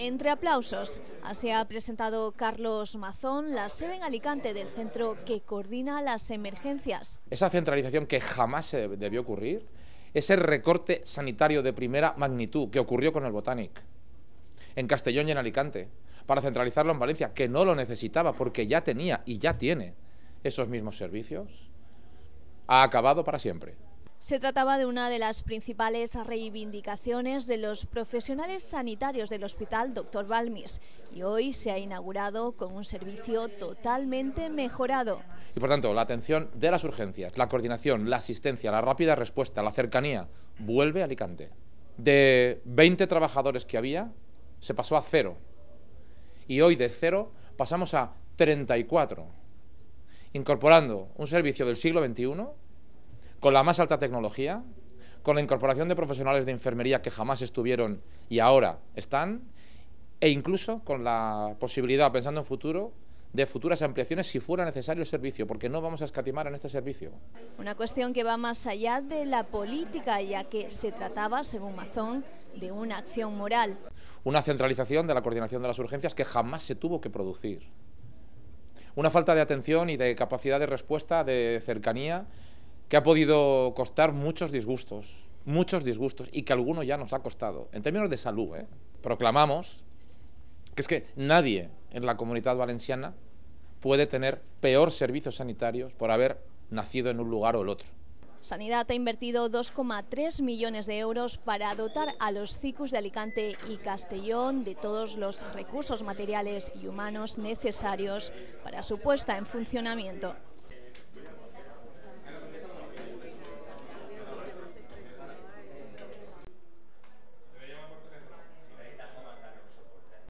Entre aplausos, así ha presentado Carlos Mazón la sede en Alicante del centro que coordina las emergencias. Esa centralización que jamás se debió ocurrir, ese recorte sanitario de primera magnitud que ocurrió con el Botanic, en Castellón y en Alicante, para centralizarlo en Valencia, que no lo necesitaba porque ya tenía y ya tiene esos mismos servicios, ha acabado para siempre. Se trataba de una de las principales reivindicaciones de los profesionales sanitarios del Hospital Dr. Balmis y hoy se ha inaugurado con un servicio totalmente mejorado. Y por tanto, la atención de las urgencias, la coordinación, la asistencia, la rápida respuesta, la cercanía, vuelve a Alicante. De 20 trabajadores que había, se pasó a cero. Y hoy de cero pasamos a 34, incorporando un servicio del siglo XXI con la más alta tecnología, con la incorporación de profesionales de enfermería que jamás estuvieron y ahora están, e incluso con la posibilidad, pensando en futuro, de futuras ampliaciones si fuera necesario el servicio, porque no vamos a escatimar en este servicio. Una cuestión que va más allá de la política, ya que se trataba, según Mazón, de una acción moral. Una centralización de la coordinación de las urgencias que jamás se tuvo que producir. Una falta de atención y de capacidad de respuesta, de cercanía, que ha podido costar muchos disgustos, muchos disgustos, y que alguno ya nos ha costado, en términos de salud. ¿eh? Proclamamos que es que nadie en la comunidad valenciana puede tener peor servicios sanitarios por haber nacido en un lugar o el otro. Sanidad ha invertido 2,3 millones de euros para dotar a los CICUS de Alicante y Castellón de todos los recursos materiales y humanos necesarios para su puesta en funcionamiento.